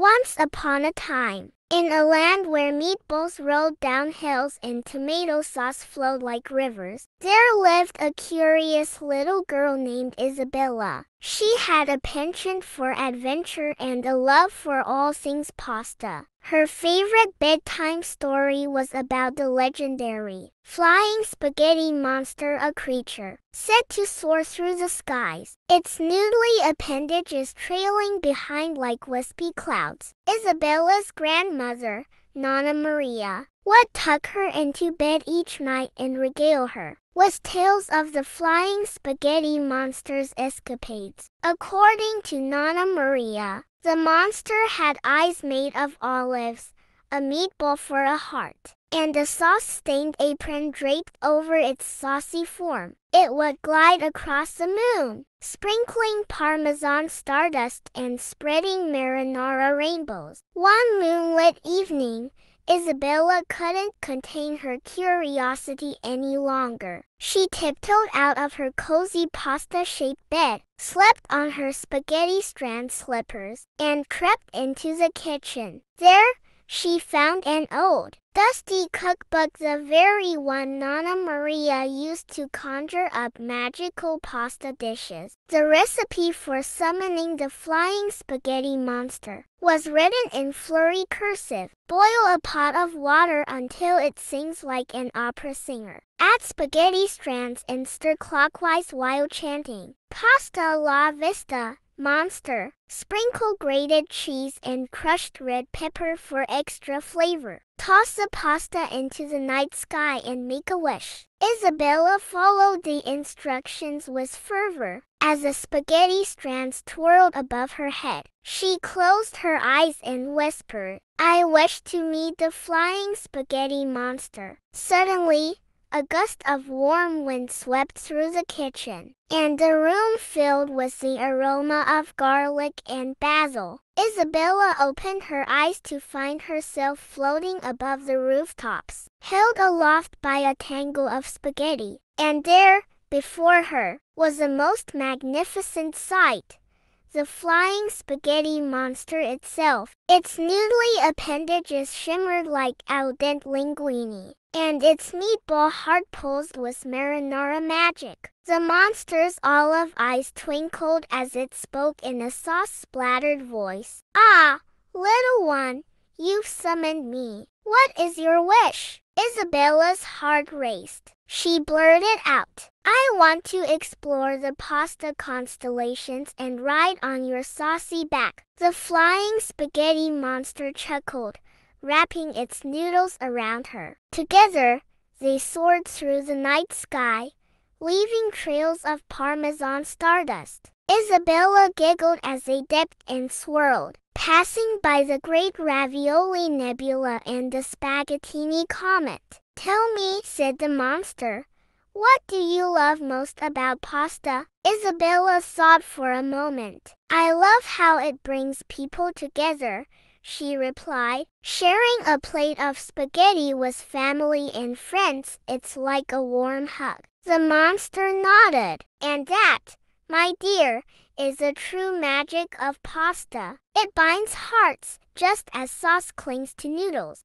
Once upon a time, in a land where meatballs rolled down hills and tomato sauce flowed like rivers, there lived a curious little girl named Isabella. She had a penchant for adventure and a love for all things pasta. Her favorite bedtime story was about the legendary flying spaghetti monster, a creature said to soar through the skies, its noodly appendages trailing behind like wispy clouds. Isabella's grandmother, Nana Maria, would tuck her into bed each night and regale her with tales of the flying spaghetti monster's escapades. According to Nana Maria, the monster had eyes made of olives, a meatball for a heart, and a sauce-stained apron draped over its saucy form. It would glide across the moon, sprinkling Parmesan stardust and spreading marinara rainbows. One moonlit evening, Isabella couldn't contain her curiosity any longer. She tiptoed out of her cozy pasta-shaped bed, slept on her spaghetti strand slippers, and crept into the kitchen. There, she found an old, dusty cookbook the very one Nana Maria used to conjure up magical pasta dishes. The recipe for summoning the flying spaghetti monster was written in flurry cursive. Boil a pot of water until it sings like an opera singer. Add spaghetti strands and stir clockwise while chanting. Pasta la vista, Monster. Sprinkle grated cheese and crushed red pepper for extra flavor. Toss the pasta into the night sky and make a wish. Isabella followed the instructions with fervor. As the spaghetti strands twirled above her head, she closed her eyes and whispered, I wish to meet the flying spaghetti monster. Suddenly, a gust of warm wind swept through the kitchen, and the room filled with the aroma of garlic and basil. Isabella opened her eyes to find herself floating above the rooftops, held aloft by a tangle of spaghetti. And there, before her, was a most magnificent sight the flying spaghetti monster itself. Its noodly appendages shimmered like al dente linguine, and its meatball heart pulsed with marinara magic. The monster's olive eyes twinkled as it spoke in a sauce-splattered voice. Ah, little one, you've summoned me. What is your wish? Isabella's heart raced. She blurted out, I want to explore the pasta constellations and ride on your saucy back. The flying spaghetti monster chuckled, wrapping its noodles around her. Together, they soared through the night sky, leaving trails of Parmesan stardust. Isabella giggled as they dipped and swirled, passing by the Great Ravioli Nebula and the Spaghettini Comet. Tell me, said the monster, what do you love most about pasta? Isabella thought for a moment. I love how it brings people together, she replied. Sharing a plate of spaghetti with family and friends, it's like a warm hug. The monster nodded. And that, my dear, is the true magic of pasta. It binds hearts, just as sauce clings to noodles.